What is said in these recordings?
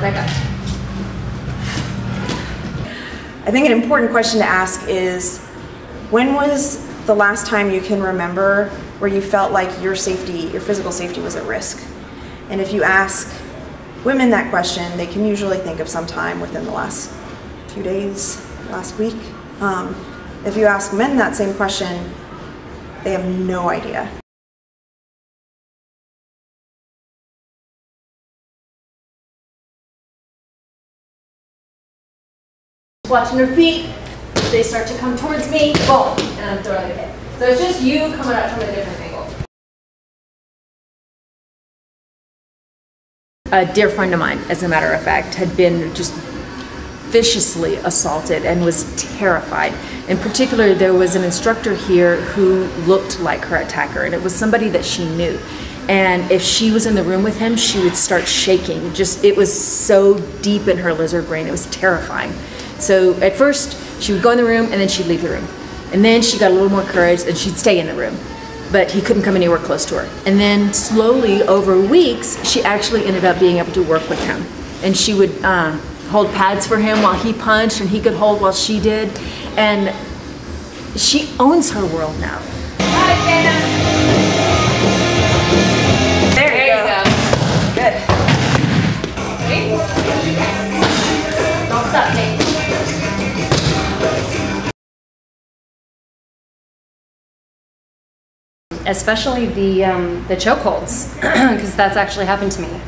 I. I think an important question to ask is when was the last time you can remember where you felt like your safety, your physical safety was at risk? And if you ask women that question, they can usually think of some time within the last few days, last week. Um, if you ask men that same question, they have no idea. Watching her feet. They start to come towards me, boom, and I'm throwing the kick. So it's just you coming out from a different angle. A dear friend of mine, as a matter of fact, had been just viciously assaulted and was terrified. In particular, there was an instructor here who looked like her attacker, and it was somebody that she knew. And if she was in the room with him, she would start shaking. Just, it was so deep in her lizard brain, it was terrifying. So at first, she would go in the room and then she'd leave the room. And then she got a little more courage and she'd stay in the room. But he couldn't come anywhere close to her. And then slowly, over weeks, she actually ended up being able to work with him. And she would uh, hold pads for him while he punched, and he could hold while she did. And she owns her world now. There especially the um, the chokeholds, because that's actually happened to me.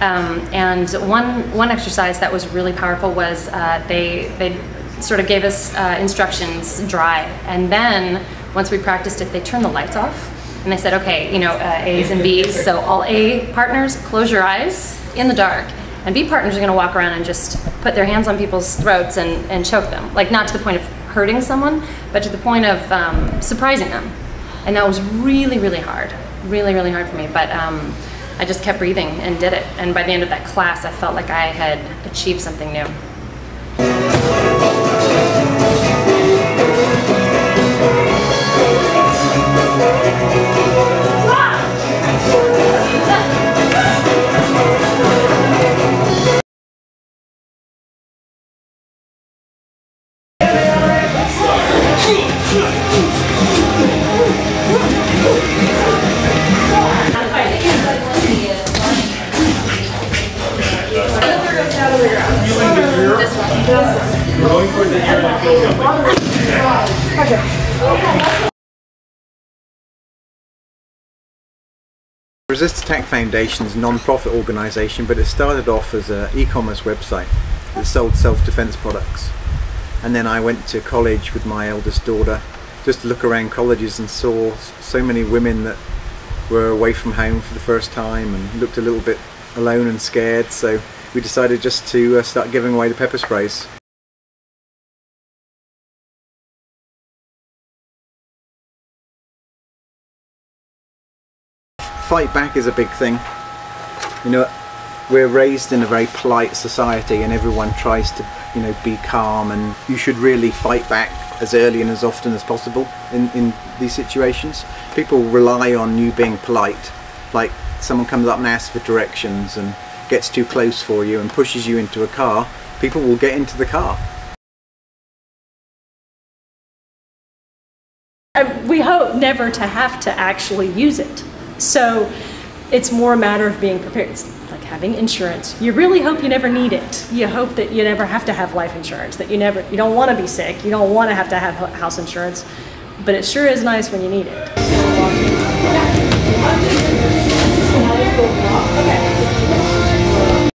Um, and one one exercise that was really powerful was uh, they they sort of gave us uh, instructions dry, and then once we practiced it, they turned the lights off, and they said, okay, you know, uh, A's and B's. So all A partners, close your eyes in the dark. And B partners are going to walk around and just put their hands on people's throats and, and choke them. Like, not to the point of hurting someone, but to the point of um, surprising them and that was really really hard. Really really hard for me. But um, i just kept breathing and did it. And by the end of that class i felt like i had achieved something new Resist Attack Foundation is a non-profit organisation but it started off as an e-commerce website that sold self-defence products and then I went to college with my eldest daughter just to look around colleges and saw so many women that were away from home for the first time and looked a little bit alone and scared so we decided just to uh, start giving away the pepper sprays. Fight back is a big thing. You know, we're raised in a very polite society and everyone tries to, you know, be calm and you should really fight back as early and as often as possible in, in these situations. People rely on you being polite, like someone comes up and asks for directions and gets too close for you and pushes you into a car, people will get into the car. Uh, we hope never to have to actually use it. So it's more a matter of being prepared. It's like having insurance. You really hope you never need it. You hope that you never have to have life insurance, that you never, you don't want to be sick, you don't want to have to have house insurance, but it sure is nice when you need it. Okay.